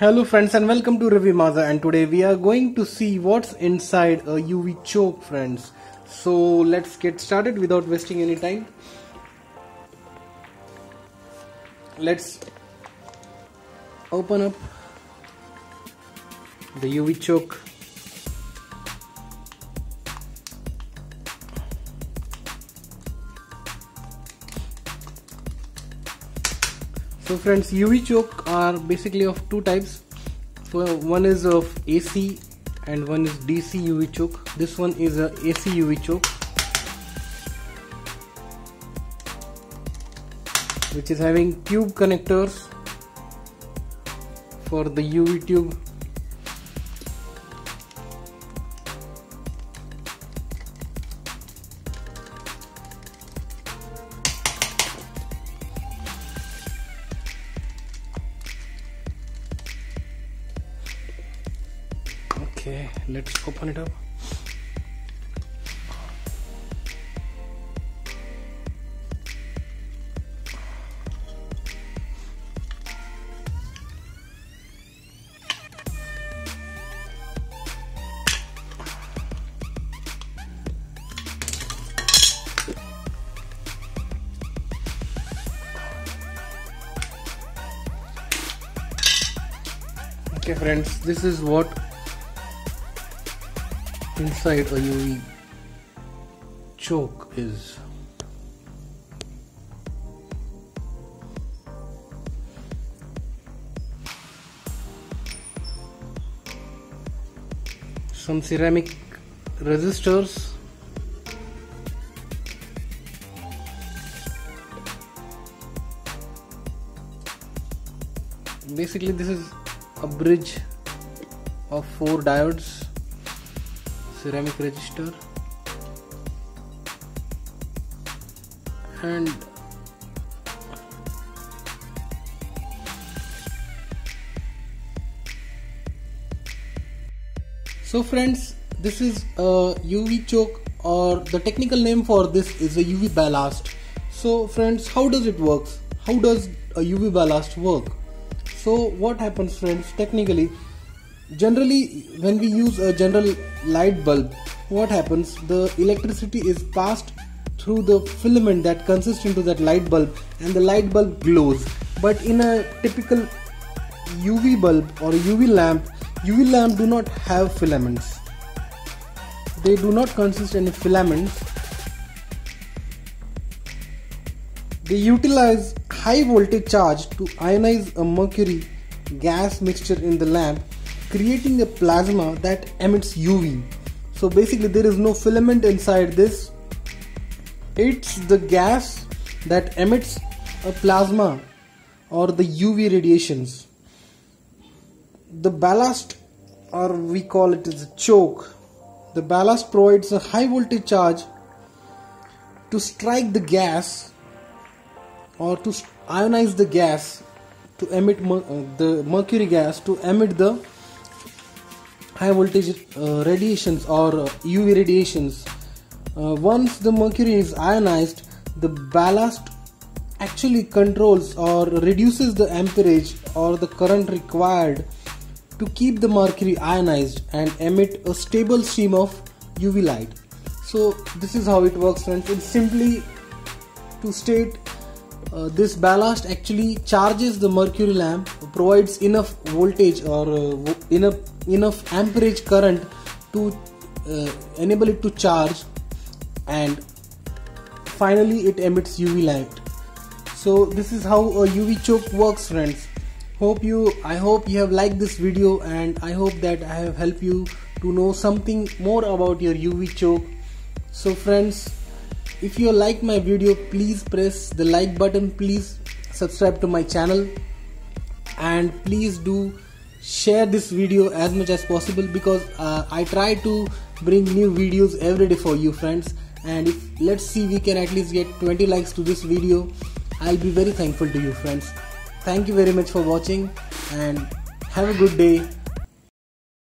Hello friends and welcome to Maza and today we are going to see what's inside a UV choke friends. So let's get started without wasting any time. Let's open up the UV choke so friends UV choke are basically of two types. So one is of AC and one is DC UV choke. This one is a AC UV choke which is having tube connectors for the UV tube okay let's open it up. Okay friends this is what inside a UV choke is. Some ceramic resistors basically this is a bridge of four diodes ceramic resistor and so friends this is a UV choke or the technical name for this is a UV ballast. So friends how does it works? How does a UV ballast work? So what happens friends technically generally when we use a general light bulb what happens? The electricity is passed through the filament that consists into that light bulb and the light bulb glows. But in a typical UV bulb or UV lamp UV lamp do not have filaments. They do not consist any filaments. They utilize high voltage charge to ionize a mercury gas mixture in the lamp creating a plasma that emits UV. So basically there is no filament inside this. It's the gas that emits a plasma or the UV radiations. The ballast or we call it as a choke. The ballast provides a high voltage charge to strike the gas or to ionize the gas to emit uh, the mercury gas to emit the high voltage uh, radiations or UV uh, radiations. Uh, once the mercury is ionized, the ballast actually controls or reduces the amperage or the current required to keep the mercury ionized and emit a stable stream of UV light. So this is how it works friends. It's simply to state uh, this ballast actually charges the mercury lamp provides enough voltage or uh, enough enough amperage current to uh, enable it to charge and finally it emits UV light. So this is how a UV choke works friends. Hope you I hope you have liked this video and I hope that I have helped you to know something more about your UV choke. So friends if you like my video please press the like button. Please subscribe to my channel. And please do share this video as much as possible because uh, I try to bring new videos every day for you friends. And if let's see we can at least get 20 likes to this video. I'll be very thankful to you friends. Thank you very much for watching and have a good day